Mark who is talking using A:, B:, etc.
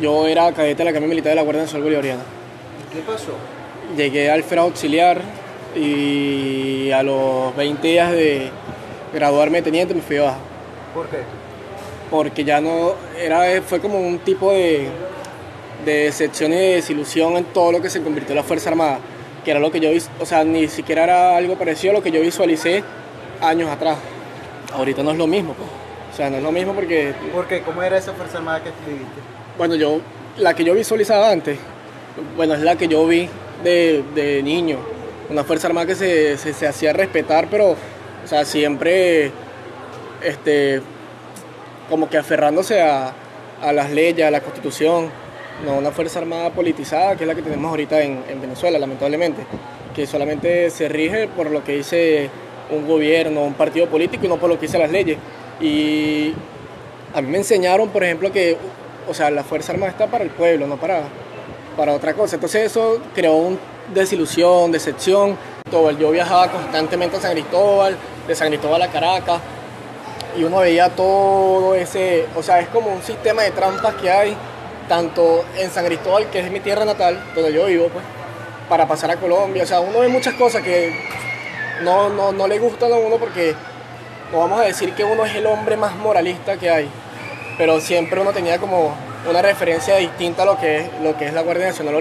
A: Yo era cadete de la Academia Militar de la Guardia Nacional Bolivariana.
B: ¿Qué pasó?
A: Llegué al FRA auxiliar y a los 20 días de graduarme de teniente me fui de baja.
B: ¿Por qué?
A: Porque ya no, era, fue como un tipo de, de decepción y de desilusión en todo lo que se convirtió en la Fuerza Armada, que era lo que yo, o sea, ni siquiera era algo parecido a lo que yo visualicé años atrás. Ahorita no es lo mismo, pues. O sea, no es lo mismo porque
B: ¿Por qué? ¿Cómo era esa Fuerza Armada que escribiste?
A: Bueno, yo, la que yo visualizaba antes, bueno, es la que yo vi de, de niño. Una Fuerza Armada que se, se- se hacía respetar, pero, o sea, siempre, este, como que aferrándose a, a las leyes, a la Constitución. No una Fuerza Armada politizada, que es la que tenemos ahorita en, en Venezuela, lamentablemente. Que solamente se rige por lo que dice un gobierno, un partido político y no por lo que dicen las leyes. Y a mí me enseñaron, por ejemplo, que o sea, la Fuerza Armada está para el pueblo, no para, para otra cosa. Entonces eso creó una desilusión, decepción. Yo viajaba constantemente a San Cristóbal, de San Cristóbal a Caracas, y uno veía todo ese, o sea, es como un sistema de trampas que hay, tanto en San Cristóbal, que es mi tierra natal, donde yo vivo, pues, para pasar a Colombia. O sea, uno ve muchas cosas que no, no, no le gustan a uno porque no vamos a decir que uno es el hombre más moralista que hay, pero siempre uno tenía como una referencia distinta a lo que lo que es la Guardia Nacional